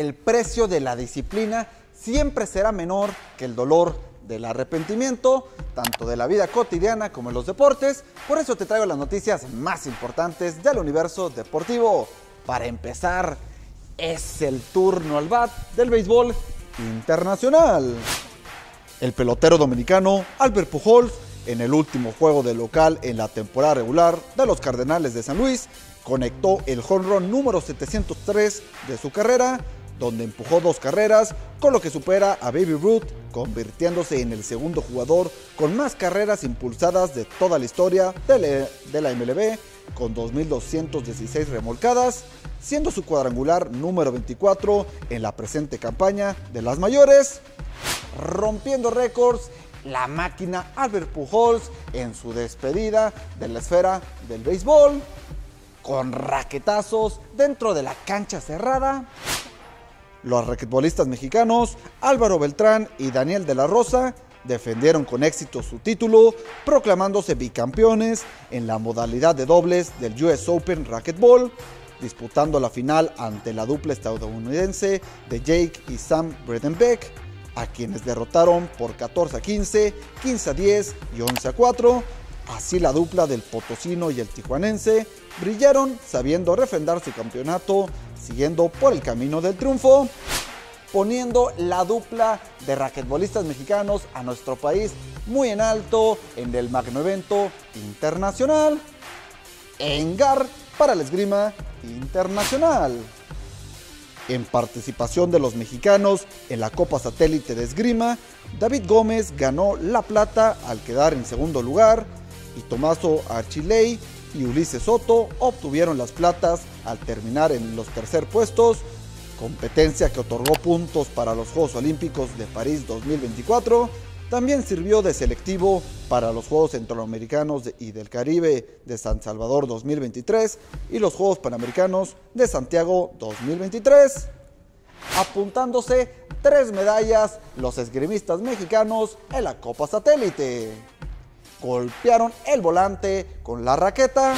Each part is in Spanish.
el precio de la disciplina siempre será menor que el dolor del arrepentimiento, tanto de la vida cotidiana como en los deportes. Por eso te traigo las noticias más importantes del universo deportivo. Para empezar, es el turno al bat del béisbol internacional. El pelotero dominicano Albert Pujols, en el último juego de local en la temporada regular de los Cardenales de San Luis, conectó el run número 703 de su carrera, donde empujó dos carreras, con lo que supera a Baby Ruth, convirtiéndose en el segundo jugador con más carreras impulsadas de toda la historia de la MLB, con 2.216 remolcadas, siendo su cuadrangular número 24 en la presente campaña de las mayores, rompiendo récords la máquina Albert Pujols en su despedida de la esfera del béisbol, con raquetazos dentro de la cancha cerrada. Los raquetbolistas mexicanos Álvaro Beltrán y Daniel de la Rosa defendieron con éxito su título, proclamándose bicampeones en la modalidad de dobles del US Open Racquetball, disputando la final ante la dupla estadounidense de Jake y Sam Bredenbeck, a quienes derrotaron por 14 a 15, 15 a 10 y 11 a 4. Así la dupla del potosino y el tijuanense brillaron sabiendo refrendar su campeonato, siguiendo por el camino del triunfo, poniendo la dupla de raquetbolistas mexicanos a nuestro país muy en alto en el magno evento internacional. Engar para la esgrima internacional. En participación de los mexicanos en la Copa Satélite de Esgrima, David Gómez ganó la plata al quedar en segundo lugar y Tomaso Archilei y Ulises Soto obtuvieron las platas al terminar en los tercer puestos, competencia que otorgó puntos para los Juegos Olímpicos de París 2024. También sirvió de selectivo para los Juegos Centroamericanos y del Caribe de San Salvador 2023 y los Juegos Panamericanos de Santiago 2023. Apuntándose tres medallas los esgrimistas mexicanos en la Copa Satélite golpearon el volante con la raqueta.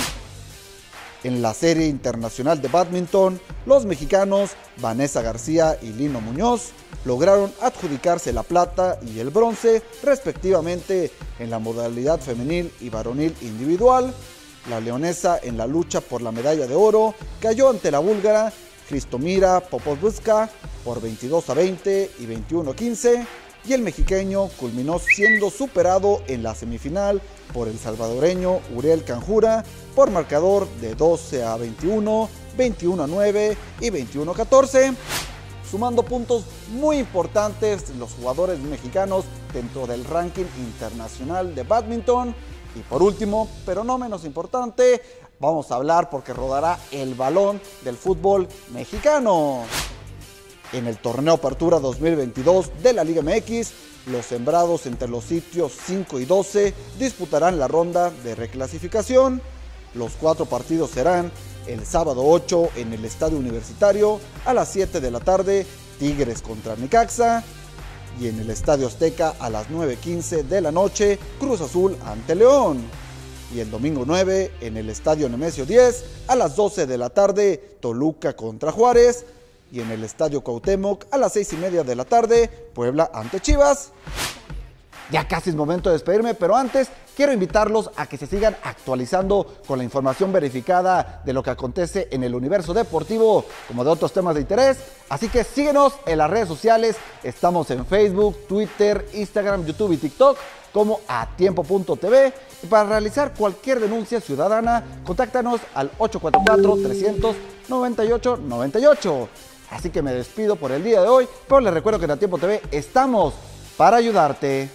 En la serie internacional de badminton, los mexicanos Vanessa García y Lino Muñoz lograron adjudicarse la plata y el bronce respectivamente en la modalidad femenil y varonil individual. La leonesa en la lucha por la medalla de oro cayó ante la búlgara Cristomira Popovska por 22 a 20 y 21 a 15 y el mexiqueño culminó siendo superado en la semifinal por el salvadoreño Uriel Canjura por marcador de 12 a 21, 21 a 9 y 21 a 14, sumando puntos muy importantes los jugadores mexicanos dentro del ranking internacional de badminton. Y por último, pero no menos importante, vamos a hablar porque rodará el balón del fútbol mexicano. En el torneo Apertura 2022 de la Liga MX, los sembrados entre los sitios 5 y 12 disputarán la ronda de reclasificación. Los cuatro partidos serán el sábado 8 en el Estadio Universitario a las 7 de la tarde, Tigres contra Necaxa. Y en el Estadio Azteca a las 9.15 de la noche, Cruz Azul ante León. Y el domingo 9 en el Estadio Nemesio 10 a las 12 de la tarde, Toluca contra Juárez y en el Estadio Cuauhtémoc a las seis y media de la tarde, Puebla ante Chivas. Ya casi es momento de despedirme, pero antes quiero invitarlos a que se sigan actualizando con la información verificada de lo que acontece en el universo deportivo, como de otros temas de interés. Así que síguenos en las redes sociales. Estamos en Facebook, Twitter, Instagram, YouTube y TikTok como a tiempo.tv. Y para realizar cualquier denuncia ciudadana, contáctanos al 844 398 98. Así que me despido por el día de hoy, pero les recuerdo que en A Tiempo TV estamos para ayudarte.